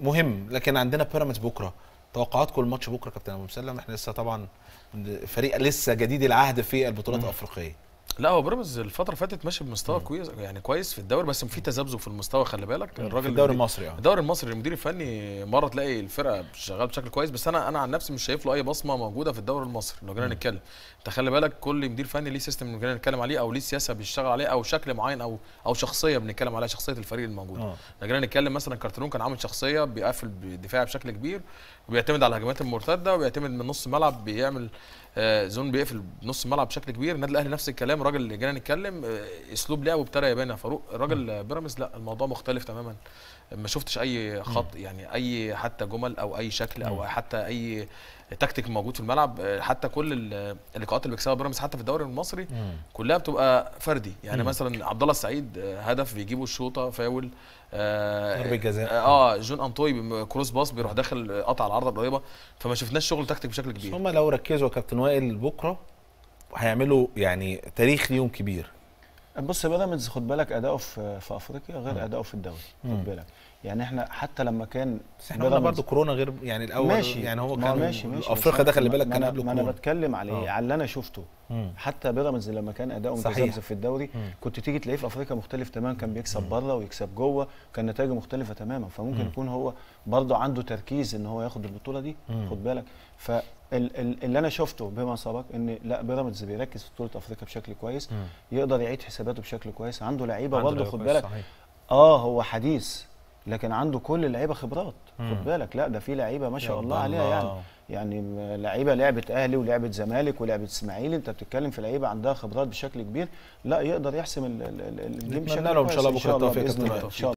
مهم. لكن عندنا بيراميدز بكرة. توقعاتكم الماتش بكرة كابتن أبو مسلم؟ إحنا لسه طبعا فريق لسه جديد العهد في البطولات الأفريقية. لا هو بيراميدز الفترة اللي فاتت ماشي بمستوى كويس يعني كويس في الدوري بس في تذبذب في المستوى خلي بالك. الراجل في الدوري المصري آه. الدوري المصري المدير الفني مرة تلاقي الفرقة شغال بشكل كويس بس أنا أنا عن نفسي مش شايف له أي بصمة موجودة في الدوري المصري لو جينا نتكلم. أنت خلي بالك كل مدير فني ليه system جينا نتكلم عليه أو ليه سياسة بيشتغل عليه أو شكل معين أو أو شخصية بنتكلم عليها شخصية الفريق الموجود. آه. لو جينا نتكلم مثلا كارترون كان عامل شخصية بيقفل بالدفاع بشكل كبير وبيعتمد على الهجمات المرتدة وبيعتمد من نص الملعب بيعمل آه، zone بيقفل نص الملعب بشكل كبير. النادي الأهلي نفس الكلام الراجل اللي جينا نتكلم آه، اسلوب لعبه ابتدى يبان يا فاروق. الراجل آه، بيراميدز لا الموضوع مختلف تماما. ما شفتش أي خط يعني أي حتى جمل أو أي شكل أو حتى أي تكتيك موجود في الملعب. آه، حتى كل ال- اللقاءات اللي بيكسبها بيراميدز حتى في الدوري المصري كلها بتبقى فردي. يعني مم. مثلا عبد الله السعيد آه، هدف بيجيبوا الشوطة فاول آه ضربة جزاء. آه جون أنطوي كروس باص بيروح داخل آه، قطع العارضة القريبة. فما شفناش شغل تكتيك بشكل كبير. هم لو ركزوا يا كابتن وائل بكرة هيعملوا يعني تاريخ ليهم كبير بص بيراميدز خد بالك أداؤه في في أفريقيا غير. أداؤه في الدوري. خد بالك يعني إحنا حتى لما كان بس إحنا قلنا برضه كورونا غير يعني الأول ماشي يعني هو كان ماشي ماشي أفريقيا ده خلي بالك كان قبل ما أنا كورونا بتكلم عليه آه. على اللي أنا شفته مم. حتى بيراميدز لما كان أداؤه. متذبذب في الدوري مم. كنت تيجي تلاقيه في أفريقيا مختلف تماما كان بيكسب بره ويكسب جوه كان نتائجه مختلفة تماما فممكن مم. يكون هو برضه عنده تركيز إن هو ياخد البطولة دي مم. خد بالك فاللي أنا شفته بما سبق إن لا بيراميدز بيركز في بطولة أفريقيا بشكل كويس مم. يقدر يعيد حساباته بشكل كويس عنده لعيبة برضه خد بالك صحيح. آه هو حديث لكن عنده كل اللعيبة خبرات. خد بالك. لا ده في لعيبة ما شاء الله عليها. يعني. يعني لعيبة لعبة أهلي ولعبة زمالك ولعبة إسماعيلي. أنت بتتكلم في لعيبة عندها خبرات بشكل كبير. لا يقدر يحسم ال- ال- ال- الجيم بشكل إن شاء الله بكرة التوفيق. إن شاء الله.